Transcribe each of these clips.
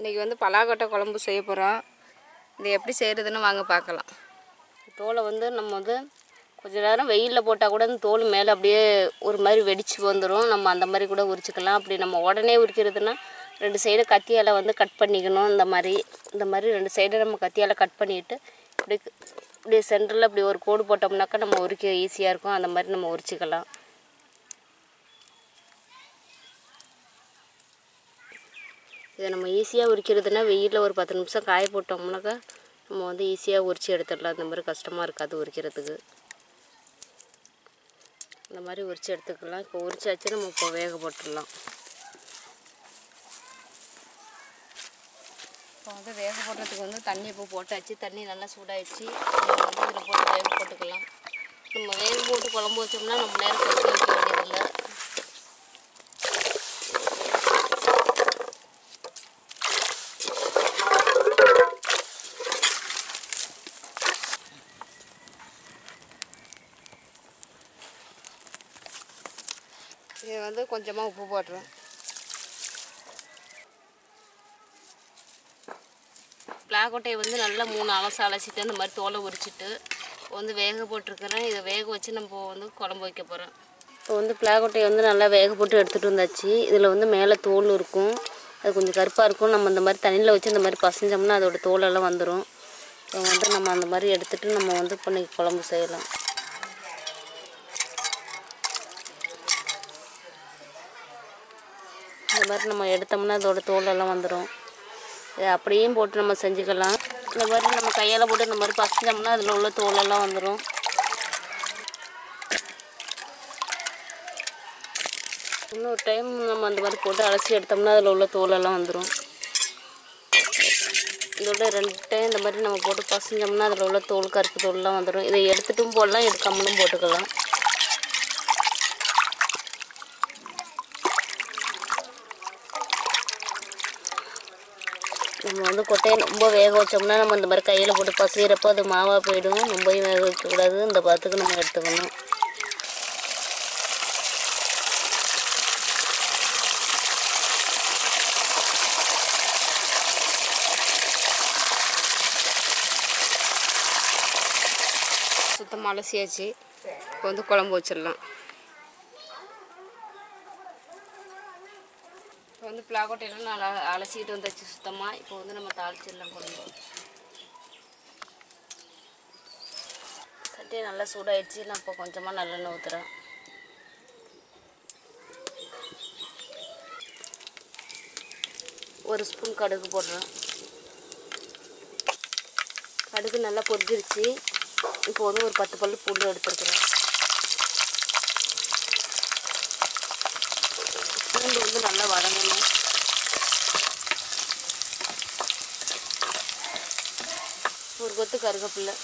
இன்றைக்கி வந்து பலாக்கொட்டை குழம்பு செய்ய போகிறோம் இதை எப்படி செய்கிறதுன்னு வாங்க பார்க்கலாம். தோலை வந்து நம்ம வந்து கொஞ்ச நேரம் வெயிலில் போட்டால் கூட அந்த தோல் மேலே அப்படியே ஒரு மாதிரி வெடிச்சு வந்துடும் நம்ம அந்த மாதிரி கூட உரிச்சுக்கலாம். அப்படி நம்ம உடனே உரிக்கிறதுனா ரெண்டு சைடு கத்தியால் வந்து கட் பண்ணிக்கணும். இந்த மாதிரி இந்த மாதிரி ரெண்டு சைடு நம்ம கத்தியால் கட் பண்ணிவிட்டு இப்படி இப்படி சென்டரில் இப்படி ஒரு கோடு போட்டோம்னாக்கா நம்ம உரிக்க ஈஸியாக இருக்கும். அந்த மாதிரி நம்ம உரிச்சிக்கலாம். இதை நம்ம ஈஸியாக உரிக்கிறதுனா வெயிலில் ஒரு பத்து நிமிஷம் காய போட்டோம்னாக்கா நம்ம வந்து ஈஸியாக உரித்து எடுத்துடலாம். அந்த மாதிரி கஷ்டமாக இருக்காது உரிக்கிறதுக்கு. இந்த மாதிரி உரித்து எடுத்துக்கலாம். இப்போ உரிச்சாச்சு நம்ம இப்போ வேக போட்டுடலாம். இப்போ வந்து வேக போடுறதுக்கு வந்து தண்ணி இப்போ போட்டாச்சு. தண்ணி நல்லா சூடாயிடுச்சு. நம்ம வந்து இதில் போட்டு வேக போட்டுக்கலாம். நம்ம வேக போட்டு குழம்பு வச்சோம்னா நம்ம நேரம் வைக்க வேண்டியதில்லை. இது வந்து கொஞ்சமாக உப்பு போடுறோம் பிளாக்கொட்டையை வந்து நல்லா மூணு அலசு அலசிட்டு இந்த மாதிரி தோலை உரிச்சிட்டு வந்து வேக போட்டிருக்கிறேன். இதை வேக வச்சு நம்ம வந்து குழம்பு வைக்க போகிறோம் இப்போ வந்து பிளாக்கொட்டையை வந்து நல்லா வேக போட்டு எடுத்துகிட்டு வந்தாச்சு. இதில் வந்து மேலே தோல் இருக்கும். அது கொஞ்சம் கருப்பாக இருக்கும். நம்ம இந்த மாதிரி தண்ணியில் வச்சு இந்த மாதிரி பசைஞ்சோம்னா அதோட தோலெல்லாம் வந்துடும் இப்போ வந்து நம்ம அந்த மாதிரி எடுத்துகிட்டு நம்ம வந்து இப்போ இன்னைக்கு குழம்பு செய்யலாம். மாதிரி நம்ம எடுத்தோம்னா அதோட தோலெல்லாம் வந்துடும் இதை அப்படியும் போட்டு நம்ம செஞ்சுக்கலாம். இந்த மாதிரி நம்ம கையால் போட்டு இந்த மாதிரி பசஞ்சோம்னா அதில் உள்ள தோலெல்லாம் வந்துடும் இன்னொரு டைம் நம்ம அந்த மாதிரி போட்டு அலசி எடுத்தோம்னா அதில் உள்ள தோலெல்லாம் வந்துடும் இதோட ரெண்டு டைம் இந்த மாதிரி நம்ம போட்டு பசஞ்சோம்னா அதில் உள்ள தோல் கருப்பு தோல்லாம் வந்துடும் இதை எடுத்துட்டும் போடலாம் எடுக்காமலும் போட்டுக்கலாம். நம்ம வந்து கொட்டையை ரொம்ப வேக வச்சோம்னா நம்ம இந்த மாதிரி கையில் போட்டு பசுகிறப்போ அது மாவாக போயிடும். ரொம்பவும் வேக வைக்கக்கூடாது இந்த பாத்துக்கு நம்ம எடுத்துக்கணும். சுத்தமாக அலசியாச்சு. இப்போ வந்து குழம்பு வச்சிடலாம். இப்போ வந்து பிளாக்கொட்டையெல்லாம் நல்லா அலசிக்கிட்டு வந்தாச்சு சுத்தமாக இப்போ வந்து நம்ம தாளிச்சிடலாம் குழம்பு. சட்டியை நல்லா சூடாகிடுச்சு நான் இப்போ கொஞ்சமாக நல்லெண்ணெய் ஊற்றுறேன் ஒரு ஸ்பூன் கடுகு போடுறேன். கடுகு நல்லா பொரிஞ்சிருச்சு. இப்போ வந்து ஒரு பத்து பல்லு பூண்டு எடுத்துருக்குறேன். பூண்டு வந்து நல்லா வதங்கணும். ஒரு கொத்து கருவேப்பில்லை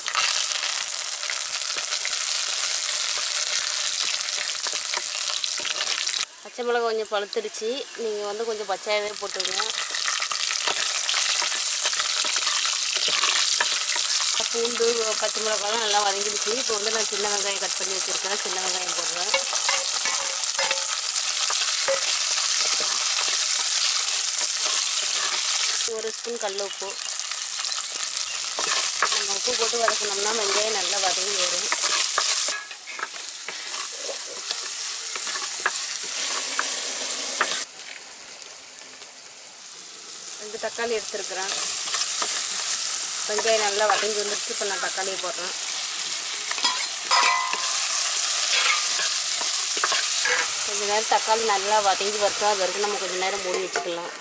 பச்சை மிளகா கொஞ்சம் பழுத்துருச்சு நீங்கள் வந்து கொஞ்சம் பச்சையாகவே போட்டுருங்க பூண்டு பச்சை மிளகாலாம் நல்லா வதங்கிடுச்சு. இப்போ வந்து நான் சின்ன வெங்காயம் கட் பண்ணி வச்சுருக்கேன். சின்ன வெங்காயம் போடுறேன். ஒரு ஸ்பூன் கல் உப்பு நம்ம உப்பு போட்டு வதக்கினோம்னா வெங்காயம் நல்லா வதங்கி வரும். ரெண்டு தக்காளி எடுத்துருக்குறேன். வெங்காயம் நல்லா வதங்கி வந்துருச்சு. இப்போ நான் தக்காளியை போடுறேன். கொஞ்ச நேரம் தக்காளி நல்லா வதங்கி வரட்டும் அது வரைக்கும் நம்ம கொஞ்ச நேரம் மூடி வச்சுக்கலாம்.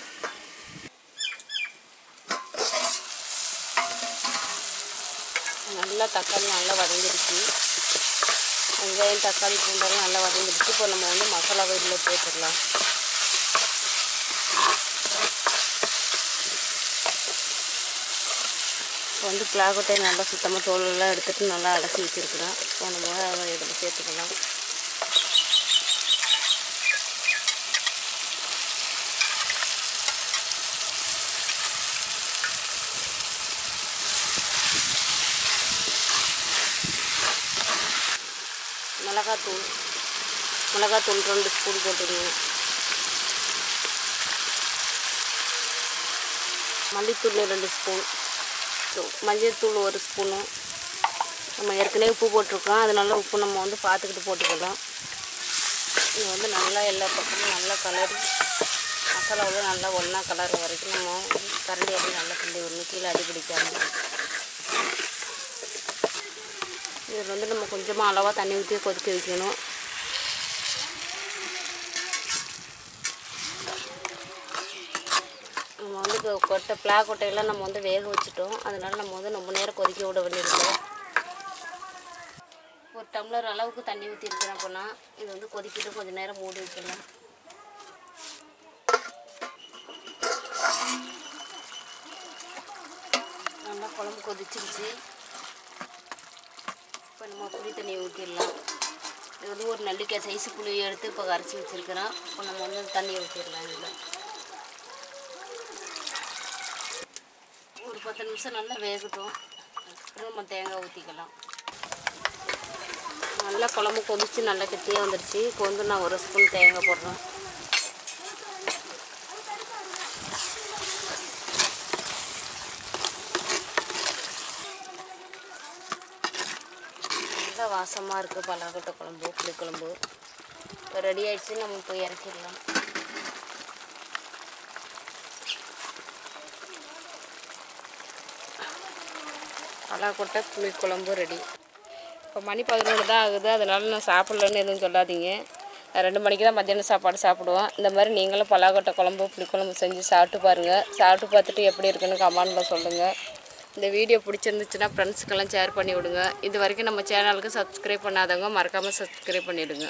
நல்லா தக்காளி நல்லா வதங்கிடுச்சு. வெங்காயம் தக்காளி பூண்டெல்லாம் நல்லா வதங்கிடுச்சு. இப்போ நம்ம வந்து மசாலா இதில் போட்டுடலாம் இப்போ வந்து பிளாகொட்டையை நல்லா சுத்தமாக தோலெல்லாம் எடுத்துகிட்டு நல்லா அலசி வச்சுருக்குறோம் இப்போ நம்ம இதில் சேர்த்துக்கலாம். மிளகாத்தூள். மிளகாத்தூள் ரெண்டு ஸ்பூன் போட்டுக்கணும் மல்லித்தூள் ரெண்டு ஸ்பூன். மஞ்சத்தூள் ஒரு ஸ்பூனு. நம்ம ஏற்கனவே உப்பு போட்டிருக்கோம். அதனால உப்பு நம்ம வந்து பார்த்துக்கிட்டு போட்டுக்கலாம். இது வந்து நல்லா எல்லா பக்கமும் நல்லா கலரி மசாலாவில் நல்லா ஒன்றா கலர் வரைக்கும் நம்ம கரண்டி அப்படி நல்லா கிண்டி விடணும். கீழே அடி இதில் வந்து நம்ம கொஞ்சமாக அளவாக தண்ணி ஊற்றி கொதிக்க வைக்கணும். நம்ம வந்து கொட்டை பிளா கொட்டையெல்லாம் நம்ம வந்து வேக வச்சுட்டோம். அதனால் நம்ம வந்து ரொம்ப நேரம் கொதிக்க விட வேண்டியதில்லை. ஒரு டம்ளர் அளவுக்கு தண்ணி ஊற்றி இருக்கிறேன் அப்படின்னா இது வந்து கொதிக்கிட்டு கொஞ்சம் நேரம் மூடி வைக்கலாம் நல்லா குழம்பு கொதிச்சிருச்சு. இப்போ நம்ம புளி தண்ணியை ஊற்றிடலாம் இது வந்து ஒரு நெல்லிக்காய் சைஸு புளியை எடுத்து இப்போ கரைச்சி வச்சுருக்கிறோம் இப்போ நம்ம வந்து தண்ணியை ஊற்றிடலாம் இதில். ஒரு பத்து நிமிஷம் நல்லா வேகட்டும். அப்புறம் நம்ம தேங்காய் ஊற்றிக்கலாம் நல்லா குழம்பு கொதிச்சு நல்லா கெட்டியாக வந்துடுச்சு இப்போ வந்து நான் ஒரு ஸ்பூன் தேங்காய் போடுறேன். நல்லா வாசமாக இருக்குது பலாக்கொட்டை குழம்பு. புளிக்குழம்பு இப்போ ரெடி ஆகிடுச்சு நம்ம போய் இறக்கிடலாம். பலாக்கொட்டை புளிக்குழம்பு ரெடி இப்போ மணி பதினொன்று தான் ஆகுது. அதனால நான் சாப்பிட்லன்னு எதுவும் சொல்லாதீங்க. ரெண்டு மணிக்கு தான் மத்தியானம் சாப்பாடு சாப்பிடுவோம் இந்த மாதிரி நீங்களும் பலாக்கொட்டை குழம்பு புளிக்குழம்பு செஞ்சு சாப்பிட்டு பாருங்கள் சாப்பிட்டு பார்த்துட்டு எப்படி இருக்குன்னு கமெண்டில் சொல்லுங்கள் இந்த வீடியோ பிடிச்சிருந்துச்சுன்னா ஃப்ரெண்ட்ஸுக்கெல்லாம் ஷேர் பண்ணி விடுங்க இது வரைக்கும் நம்ம சேனலுக்கு சப்ஸ்கிரைப் பண்ணாதவங்க மறக்காமல் சப்ஸ்கிரைப் பண்ணிவிடுங்க